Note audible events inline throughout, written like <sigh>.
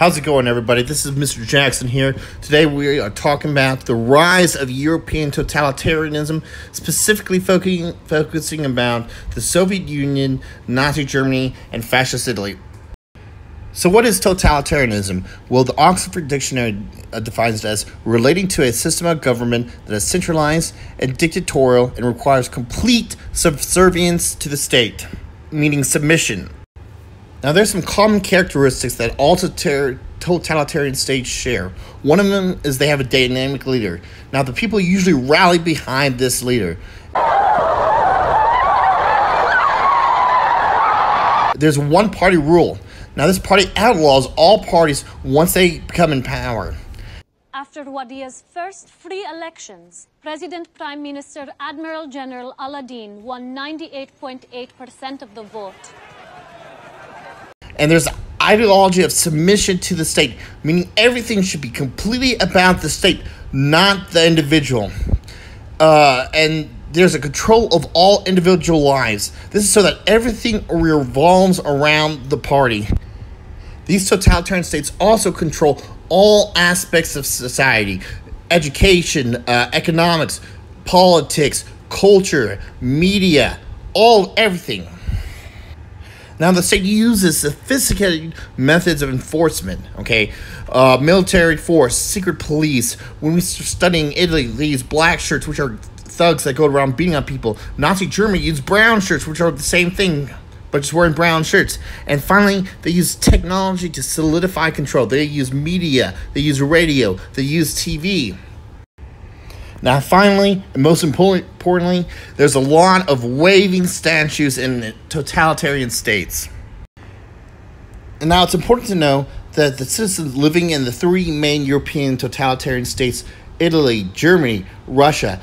How's it going, everybody? This is Mr. Jackson here. Today we are talking about the rise of European totalitarianism, specifically focusing, focusing about the Soviet Union, Nazi Germany, and Fascist Italy. So, what is totalitarianism? Well, the Oxford Dictionary uh, defines it as relating to a system of government that is centralized and dictatorial and requires complete subservience to the state, meaning submission. Now, there's some common characteristics that all totalitarian states share. One of them is they have a dynamic leader. Now, the people usually rally behind this leader. There's one party rule. Now, this party outlaws all parties once they become in power. After Wadiya's first free elections, President Prime Minister Admiral General Aladeen won 98.8% of the vote. And there's ideology of submission to the state, meaning everything should be completely about the state, not the individual. Uh, and there's a control of all individual lives. This is so that everything revolves around the party. These totalitarian states also control all aspects of society education, uh, economics, politics, culture, media, all everything. Now, the state uses sophisticated methods of enforcement, okay? Uh, military force, secret police. When we start studying Italy, these black shirts, which are thugs that go around beating up people. Nazi Germany used brown shirts, which are the same thing, but just wearing brown shirts. And finally, they use technology to solidify control. They use media, they use radio, they use TV. Now, finally, and most importantly, there's a lot of waving statues in totalitarian states. And now it's important to know that the citizens living in the three main European totalitarian states Italy, Germany, Russia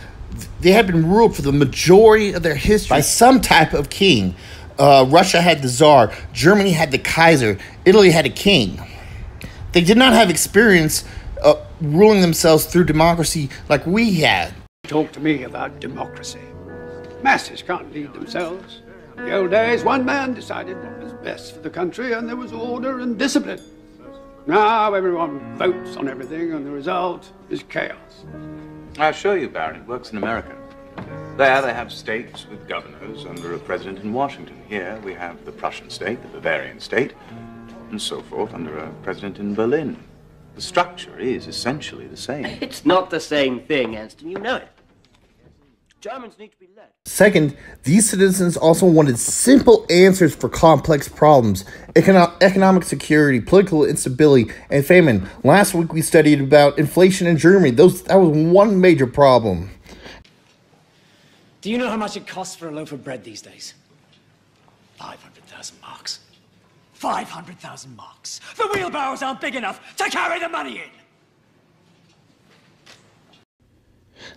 they had been ruled for the majority of their history by some type of king. Uh, Russia had the Tsar, Germany had the Kaiser, Italy had a king. They did not have experience uh, ruling themselves through democracy like we had. Talk to me about democracy. Masses can't lead themselves. In the old days, one man decided what was best for the country, and there was order and discipline. Now everyone votes on everything, and the result is chaos. I assure you, Baron, it works in America. There they have states with governors under a president in Washington. Here we have the Prussian state, the Bavarian state, and so forth under a president in Berlin. The structure is essentially the same. <laughs> It's not the same thing, Anston. You know it. Germans need to be led. Second, these citizens also wanted simple answers for complex problems econo- economic security, political instability, and famine. Last week we studied about inflation in Germany. Those, that was one major problem. Do you know how much it costs for a loaf of bread these days? 500,000 marks. 500,000 marks. The wheelbarrows aren't big enough to carry the money in.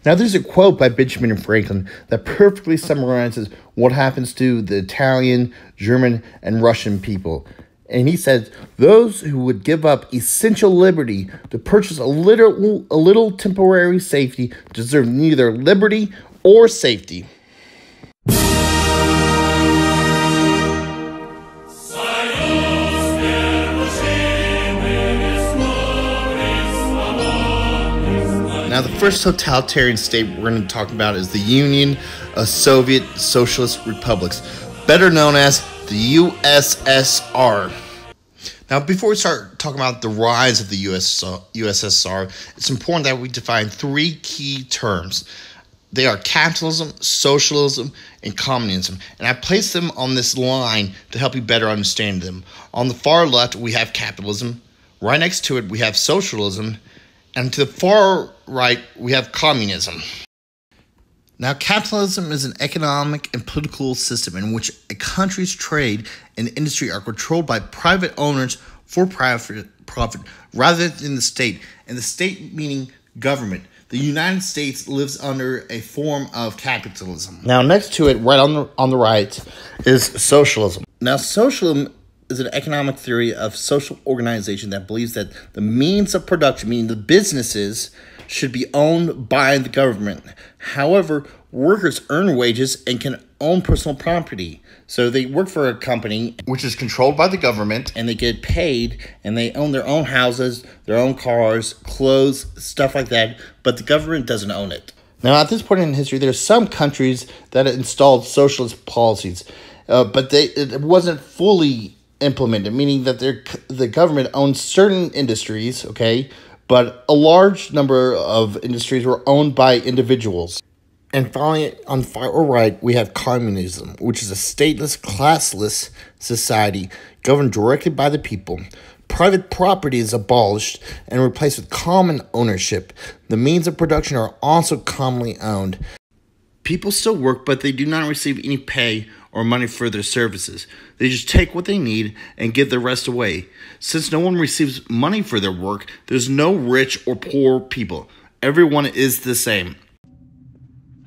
Now, there's a quote by Benjamin Franklin that perfectly summarizes what happens to the Italian, German, and Russian people. And he says, Those who would give up essential liberty to purchase a little, a little temporary safety deserve neither liberty or safety. Now, the first totalitarian state we're going to talk about is the Union of Soviet Socialist Republics, better known as the USSR. Now, before we start talking about the rise of the US, USSR, it's important that we define three key terms. They are capitalism, socialism, and communism. And I place them on this line to help you better understand them. On the far left, we have capitalism. Right next to it, we have socialism. And to the far right, we have communism. Now, capitalism is an economic and political system in which a country's trade and industry are controlled by private owners for profit, profit rather than the state, and the state meaning government. The United States lives under a form of capitalism. Now, next to it, right on the on the right, is socialism. Now, socialism is an economic theory of social organization that believes that the means of production, meaning the businesses, should be owned by the government. However, workers earn wages and can own personal property. So they work for a company which is controlled by the government and they get paid and they own their own houses, their own cars, clothes, stuff like that, but the government doesn't own it. Now, at this point in history, there are some countries that installed socialist policies, uh, but they it wasn't fully implemented, meaning that the government owned certain industries, okay, but a large number of industries were owned by individuals. And finally, on far right, we have communism, which is a stateless, classless society governed directly by the people. Private property is abolished and replaced with common ownership. The means of production are also commonly owned. People still work, but they do not receive any pay or money for their services. They just take what they need and give the rest away. Since no one receives money for their work, there's no rich or poor people. Everyone is the same.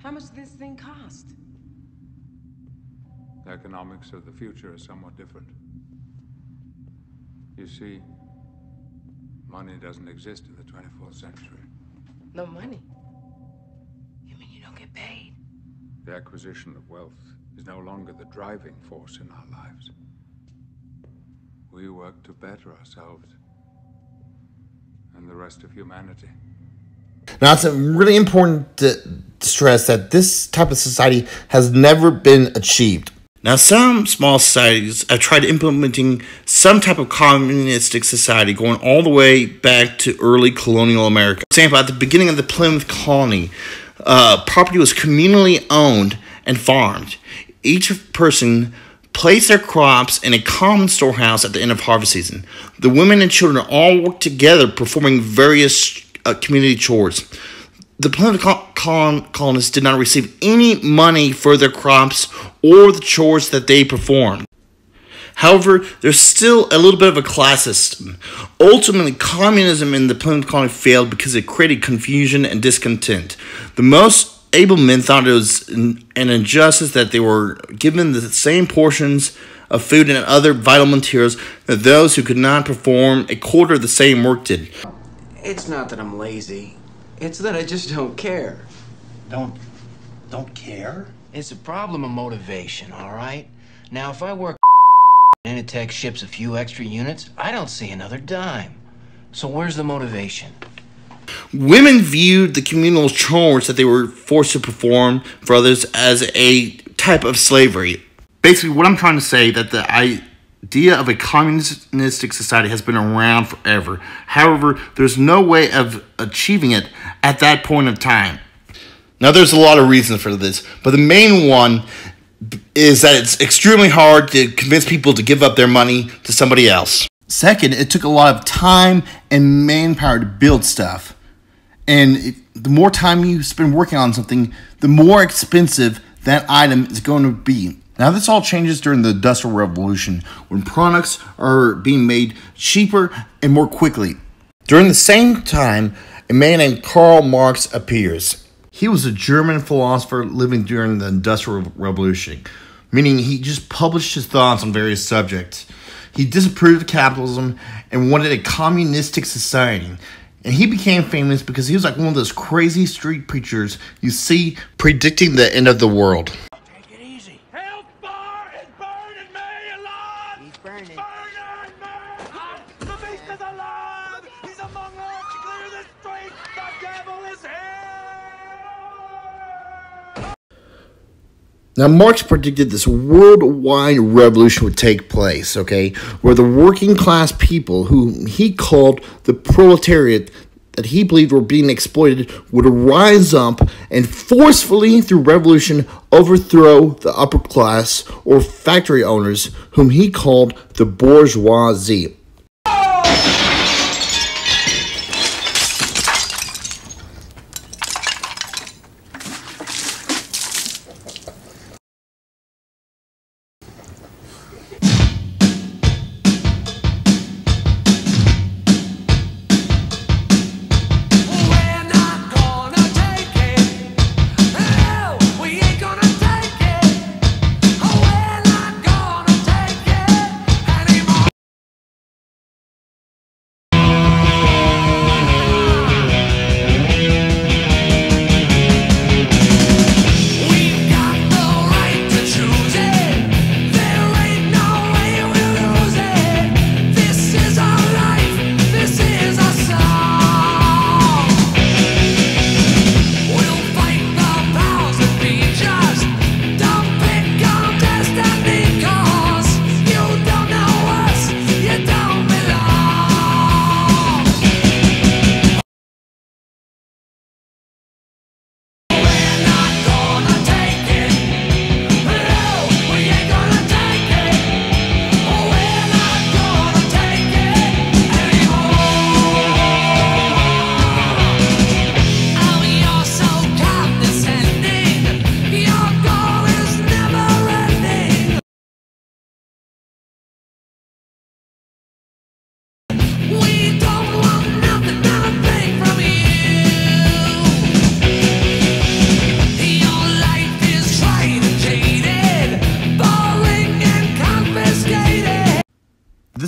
How much does this thing cost? The economics of the future is somewhat different. You see, money doesn't exist in the 24th century. No money? You mean you don't get paid? The acquisition of wealth is no longer the driving force in our lives. We work to better ourselves and the rest of humanity. Now, it's really important to stress that this type of society has never been achieved. Now, some small societies have tried implementing some type of communistic society going all the way back to early colonial America. For example, at the beginning of the Plymouth colony, uh, property was communally owned and farmed. Each person placed their crops in a common storehouse at the end of harvest season. The women and children all worked together performing various uh, community chores the Plymouth colonists did not receive any money for their crops or the chores that they performed. However, there's still a little bit of a class system. Ultimately, communism in the Plymouth colony failed because it created confusion and discontent. The most able men thought it was an injustice that they were given the same portions of food and other vital materials that those who could not perform a quarter of the same work did. It's not that I'm lazy. It's that I just don't care. Don't don't care? It's a problem of motivation, all right? Now, if I work and Initech ships a few extra units, I don't see another dime. So where's the motivation? Women viewed the communal chores that they were forced to perform for others as a type of slavery. Basically, what I'm trying to say that the I idea of a communistic society has been around forever. However, there's no way of achieving it at that point of time. Now, there's a lot of reasons for this, but the main one is that it's extremely hard to convince people to give up their money to somebody else. Second, it took a lot of time and manpower to build stuff. And it, the more time you spend working on something, the more expensive that item is going to be. Now, this all changes during the Industrial Revolution when products are being made cheaper and more quickly. During the same time, a man named Karl Marx appears. He was a German philosopher living during the Industrial Revolution, meaning he just published his thoughts on various subjects. He disapproved of capitalism and wanted a communistic society. And he became famous because he was like one of those crazy street preachers you see predicting the end of the world. Now, Marx predicted this worldwide revolution would take place, okay, where the working class people, who he called the proletariat, that he believed were being exploited, would rise up and forcefully, through revolution, overthrow the upper class or factory owners, whom he called the bourgeoisie.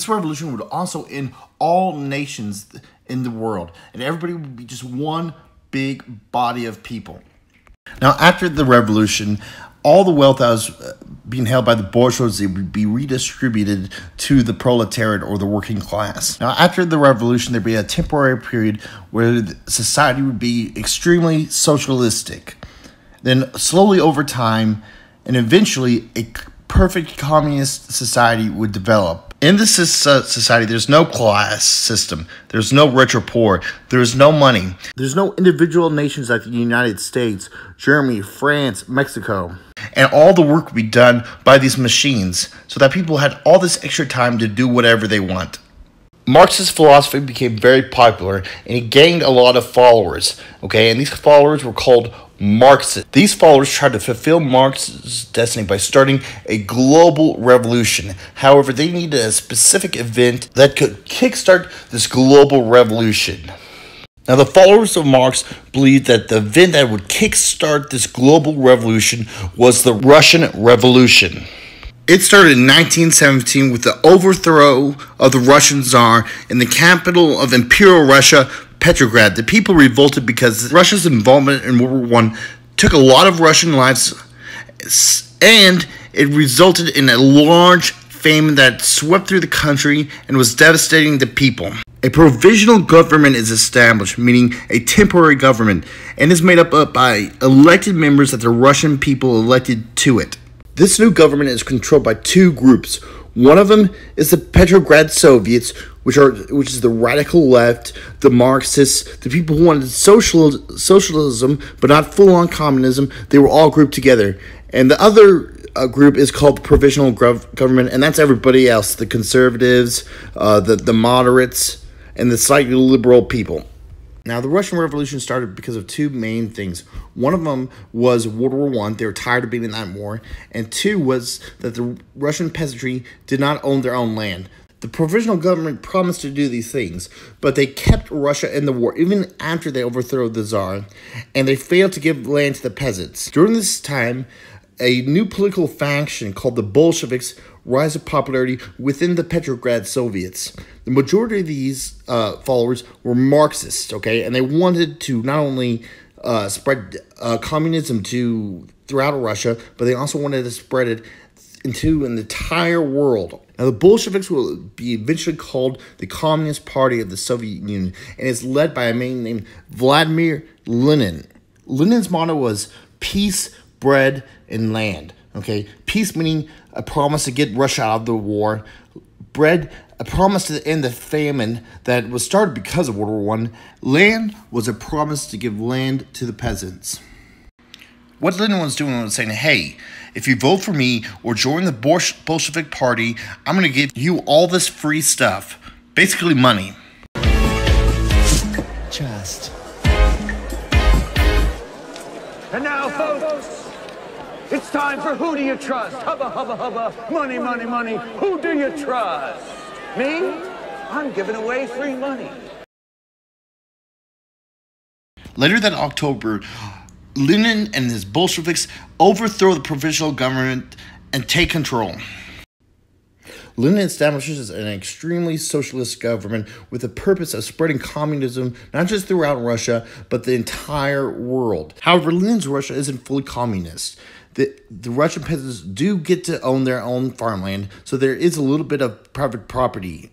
This revolution would also end all nations in the world, and everybody would be just one big body of people. Now, after the revolution, all the wealth that was uh, being held by the bourgeoisie would be redistributed to the proletariat or the working class. Now, after the revolution, there'd be a temporary period where society would be extremely socialistic. Then, slowly over time, and eventually, a perfect communist society would develop. In this society, there's no class system, there's no rich or poor, there's no money, there's no individual nations like the United States, Germany, France, Mexico. And all the work would be done by these machines so that people had all this extra time to do whatever they want. Marxist philosophy became very popular and he gained a lot of followers. Okay, and these followers were called Marxists. These followers tried to fulfill Marx's destiny by starting a global revolution. However, they needed a specific event that could kickstart this global revolution. Now, the followers of Marx believed that the event that would kickstart this global revolution was the Russian Revolution. It started in 1917 with the overthrow of the Russian Tsar in the capital of Imperial Russia, Petrograd. The people revolted because Russia's involvement in World War I took a lot of Russian lives and it resulted in a large famine that swept through the country and was devastating the people. A provisional government is established, meaning a temporary government, and is made up by elected members that the Russian people elected to it. This new government is controlled by two groups. One of them is the Petrograd Soviets, which are which is the radical left, the Marxists, the people who wanted social, socialism but not full-on communism. They were all grouped together, and the other uh, group is called the Provisional Government, and that's everybody else: the conservatives, uh, the the moderates, and the slightly liberal people. Now, the Russian Revolution started because of two main things. One of them was World War One; they were tired of being in that war, and two was that the Russian peasantry did not own their own land. The provisional government promised to do these things, but they kept Russia in the war even after they overthrew the Tsar, and they failed to give land to the peasants. During this time, a new political faction called the Bolsheviks rise of popularity within the Petrograd Soviets. The majority of these uh, followers were Marxists, okay, and they wanted to not only uh, spread uh, communism to throughout Russia, but they also wanted to spread it into an entire world. Now, the Bolsheviks will be eventually called the Communist Party of the Soviet Union, and it's led by a man named Vladimir Lenin. Lenin's motto was peace, bread, and land. Okay, peace meaning a promise to get Russia out of the war. Bread, a promise to end the famine that was started because of World War One. Land was a promise to give land to the peasants. What Lenin was doing was saying, hey, if you vote for me or join the Bolshevik Party, I'm going to give you all this free stuff. Basically, money. Just. And now, folks. It's time for Who Do You Trust? Hubba, hubba, hubba. Money, money, money. Who do you trust? Me? I'm giving away free money. Later that October, Lenin and his Bolsheviks overthrow the provisional government and take control. Lenin establishes an extremely socialist government with the purpose of spreading communism not just throughout Russia, but the entire world. However, Lenin's Russia isn't fully communist the, the Russian peasants do get to own their own farmland, so there is a little bit of private property.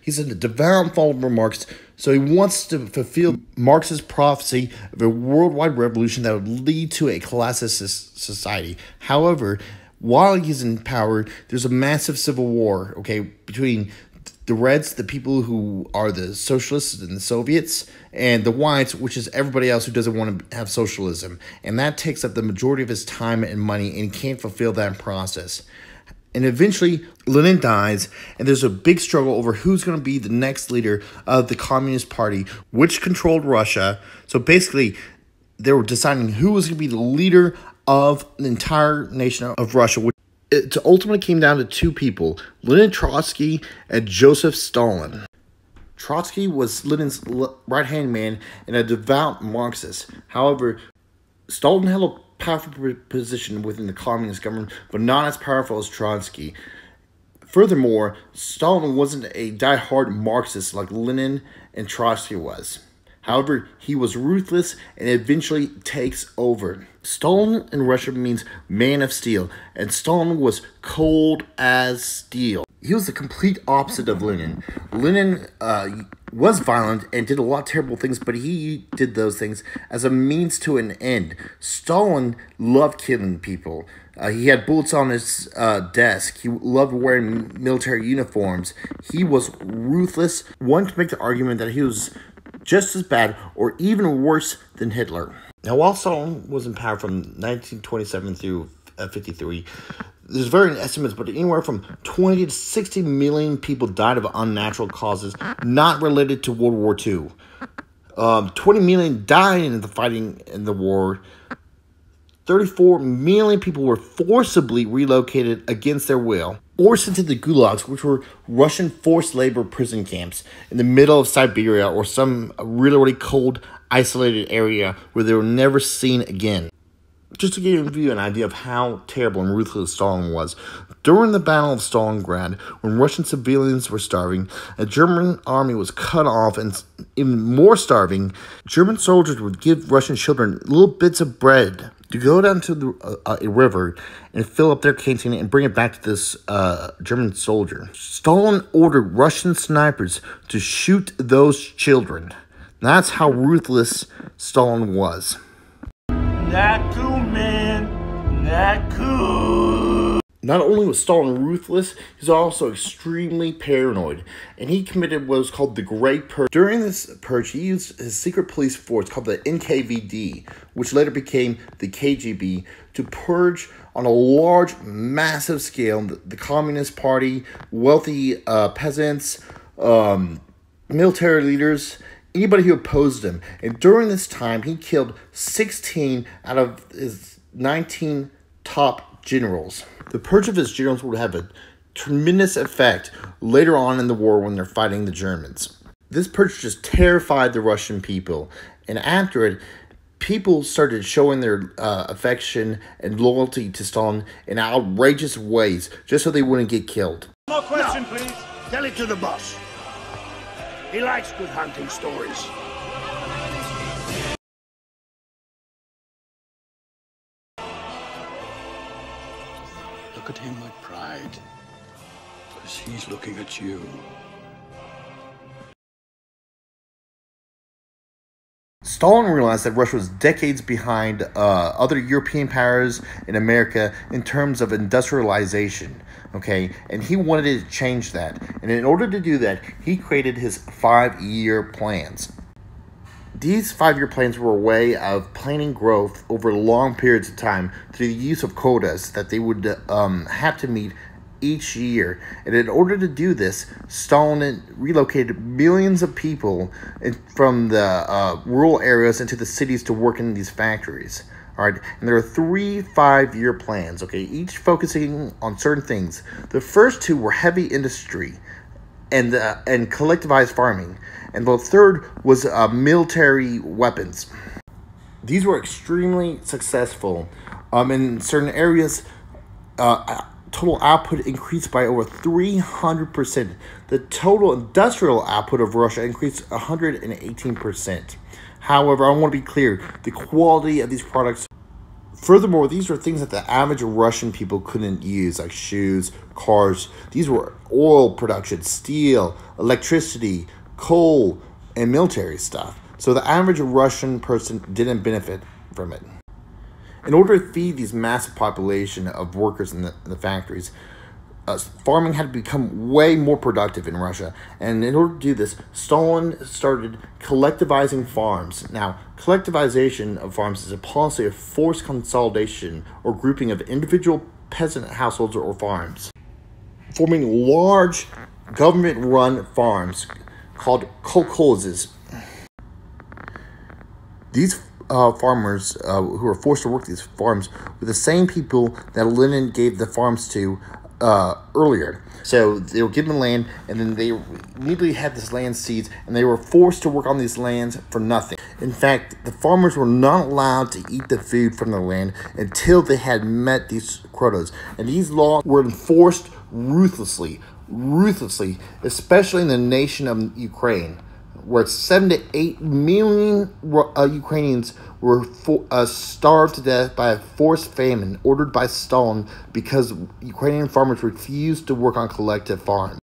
He's a devout follower of Marx, so he wants to fulfill Marx's prophecy of a worldwide revolution that would lead to a classist society. However, while he's in power, there's a massive civil war, okay, between the Reds, the people who are the socialists and the Soviets, and the Whites, which is everybody else who doesn't want to have socialism. And that takes up the majority of his time and money, and he can't fulfill that process. And eventually, Lenin dies, and there's a big struggle over who's going to be the next leader of the Communist Party, which controlled Russia. So basically, they were deciding who was going to be the leader of the entire nation of Russia, which it ultimately came down to two people Leonid Trotsky and Joseph Stalin. Trotsky was Lenin's right hand man and a devout Marxist. However, Stalin held a powerful position within the communist government, but not as powerful as Trotsky. Furthermore, Stalin wasn't a die-hard Marxist like Lenin and Trotsky was. However, he was ruthless and eventually takes over. Stalin in Russia means man of steel, and Stalin was cold as steel. He was the complete opposite of Lenin. Lenin uh, was violent and did a lot of terrible things, but he did those things as a means to an end. Stalin loved killing people. Uh, he had bullets on his uh, desk. He loved wearing military uniforms. He was ruthless. One could make the argument that he was just as bad or even worse than Hitler. Now, while Stalin was in power from 1927 through uh, 53, there's varying estimates, but anywhere from 20 to 60 million people died of unnatural causes not related to World War II. Um, 20 million died in the fighting in the war. 34 million people were forcibly relocated against their will or sent to the gulags, which were Russian forced labor prison camps in the middle of Siberia or some really, really cold, isolated area where they were never seen again. Just to give you an idea of how terrible and ruthless Stalin was, during the Battle of Stalingrad, when Russian civilians were starving, a German army was cut off and even more starving, German soldiers would give Russian children little bits of bread to go down to the, uh, a river and fill up their canteen and bring it back to this uh, German soldier. Stalin ordered Russian snipers to shoot those children. That's how ruthless Stalin was. Not cool, man. Not cool. Not only was Stalin ruthless, he's also extremely paranoid, and he committed what was called the Great Purge. During this purge, he used his secret police force called the NKVD, which later became the KGB, to purge on a large, massive scale the, the Communist Party, wealthy uh, peasants, um, military leaders, anybody who opposed him. And during this time, he killed 16 out of his 19 top generals. The purge of his generals would have a tremendous effect later on in the war when they're fighting the Germans. This purge just terrified the Russian people, and after it, people started showing their uh, affection and loyalty to Stalin in outrageous ways just so they wouldn't get killed. More question, please. Tell it to the boss. He likes good hunting stories. Look at him with pride. Because he's looking at you. Stalin realized that Russia was decades behind uh, other European powers in America in terms of industrialization. Okay, and he wanted to change that. And in order to do that, he created his five year plans. These five year plans were a way of planning growth over long periods of time through the use of quotas that they would um, have to meet each year. And in order to do this, Stalin relocated millions of people in, from the uh, rural areas into the cities to work in these factories. All right, and there are three five year plans, okay, each focusing on certain things. The first two were heavy industry and, uh, and collectivized farming, and the third was uh, military weapons. These were extremely successful. Um, in certain areas, uh, total output increased by over 300%. The total industrial output of Russia increased 118%. However, I want to be clear the quality of these products. Furthermore, these were things that the average Russian people couldn't use, like shoes, cars. These were oil production, steel, electricity, coal, and military stuff. So the average Russian person didn't benefit from it. In order to feed these massive population of workers in the, in the factories, uh, farming had become way more productive in Russia. And in order to do this, Stalin started collectivizing farms. Now, collectivization of farms is a policy of forced consolidation or grouping of individual peasant households or farms, forming large government run farms called kolkhozes. These uh, farmers uh, who were forced to work these farms were the same people that Lenin gave the farms to uh, earlier. So they were given land, and then they immediately had this land seized, and they were forced to work on these lands for nothing. In fact, the farmers were not allowed to eat the food from the land until they had met these quotas. And these laws were enforced ruthlessly, ruthlessly, especially in the nation of Ukraine, where seven to eight million uh, Ukrainians were for, uh, starved to death by a forced famine ordered by Stalin because Ukrainian farmers refused to work on collective farms.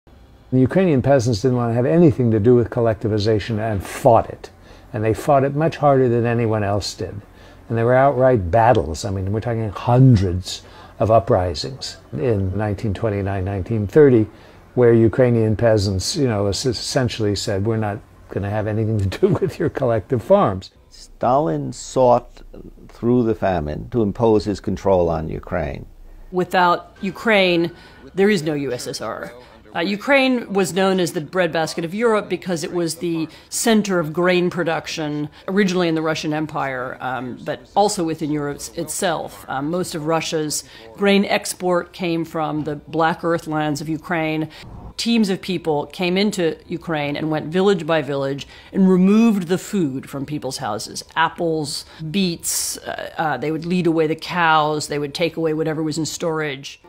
The Ukrainian peasants didn't want to have anything to do with collectivization and fought it. And they fought it much harder than anyone else did. And there were outright battles. I mean, we're talking hundreds of uprisings in 1929, 1930, where Ukrainian peasants, you know, essentially said, we're not going to have anything to <laughs> do with your collective farms. Stalin sought through the famine to impose his control on Ukraine. Without Ukraine, there is no USSR. Uh, Ukraine was known as the breadbasket of Europe because it was the center of grain production, originally in the Russian Empire, um, but also within Europe itself. Um, most of Russia's grain export came from the Black Earth lands of Ukraine teams of people came into Ukraine and went village by village and removed the food from people's houses apples, beets. Uh, uh, they would lead away the cows, they would take away whatever was in storage.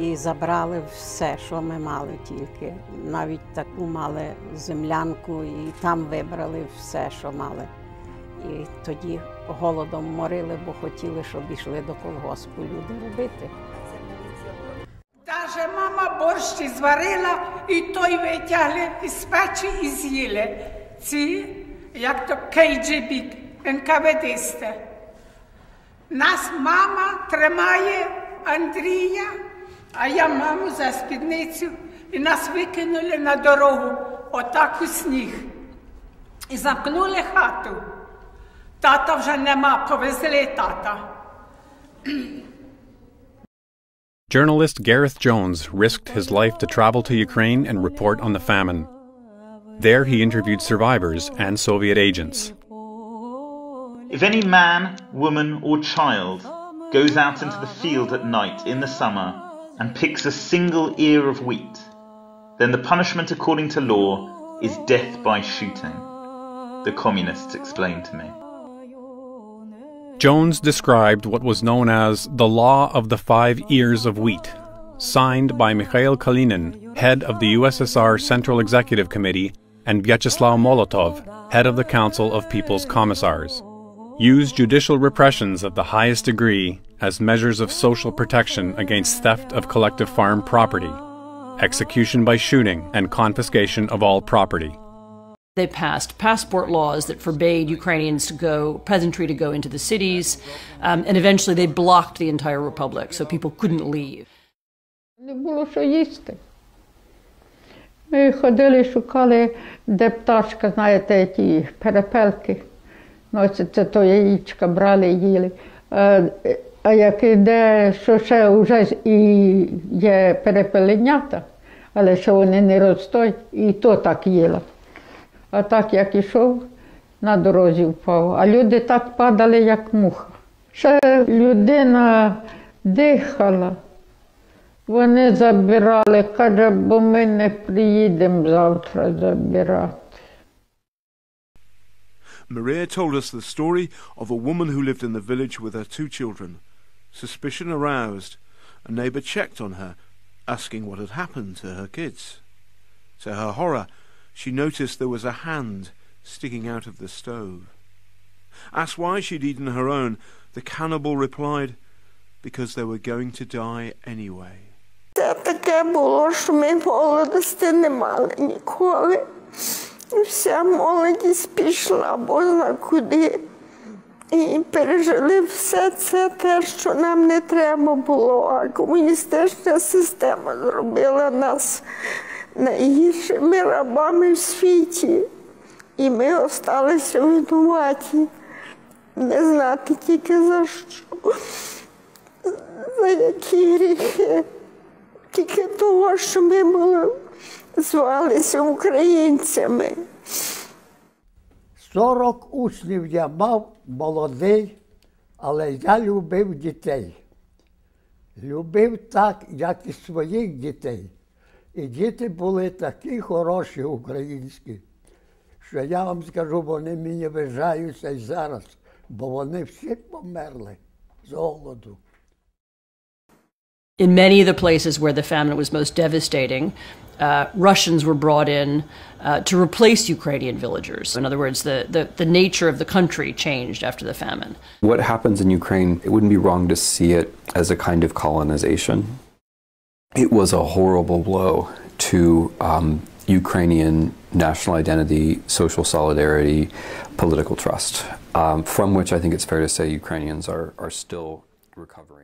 і забрали все, що ми мали тільки. Навіть таку мали землянку, і там вибрали все, що мали. І тоді голодом морили, бо хотіли, щоб йшли до колгоспу люди робити. Борщ зварила, і той витягли із печі і з'їли. Ці, як то КГБ, НКВДисти. Нас мама тримає Андрія. А я маму за спідницю і нас викинули на дорогу, отак у сніг. І замкнули хату. Тата вже нема, повезли тата. Journalist Gareth Jones risked his life to travel to Ukraine and report on the famine. There he interviewed survivors and Soviet agents. If any man, woman, or child goes out into the field at night in the summer and picks a single ear of wheat, then the punishment according to law is death by shooting, the communists explained to me. Jones described what was known as the Law of the Five Ears of Wheat, signed by Mikhail Kalinin, head of the USSR Central Executive Committee, and Vyacheslav Molotov, head of the Council of People's Commissars. Used judicial repressions of the highest degree as measures of social protection against theft of collective farm property, execution by shooting, and confiscation of all property. They passed passport laws that forbade Ukrainians to go, peasantry to go into the cities, um, and eventually they blocked the entire republic, so people couldn't leave. Не було що їсти. Ми ходили, шукали, де пташка, знаєте, ті перепелки. Носиться то яєчка, брали, їли. А, а як іде, що ще вже і є перепеленята, але що вони не ростуть, і то так їла. А так як ішов, на дорозі впав. А люди так падали, як муха. Ще людина дихала. Вони забирали, каже, бо ми не приїдемо завтра забирати. Maria told us the story of a woman who lived in the village with her two children. Suspicion aroused, a neighbour checked on her, asking what had happened to her kids. To her horror, she noticed there was a hand sticking out of the stove. Asked why she'd eaten her own, the cannibal replied, because they were going to die anyway. Це таке було, що ми молодості не мали ніколи. Вся молодість пішла, бозна куди. І пережили все це те, що нам не треба було. А комуністична система зробила нас найгіршими рабами в світі. І ми осталися винуваті. Не знати тільки за що, за які гріхи. Тільки того, що ми були, звалися українцями. 40 учнів я мав молодий, але я любив дітей. Любив так, як і своїх дітей. І діти були такі хороші українські, що я вам скажу, вони мені вижаються й зараз, бо вони всі померли з голоду. In many of the places where the famine was most devastating, uh, Russians were brought in uh, to replace Ukrainian villagers. In other words, the, the, the nature of the country changed after the famine. What happens in Ukraine, it wouldn't be wrong to see it as a kind of colonization. It was a horrible blow to um, Ukrainian national identity, social solidarity, political trust, um, from which I think it's fair to say Ukrainians are, are still recovering.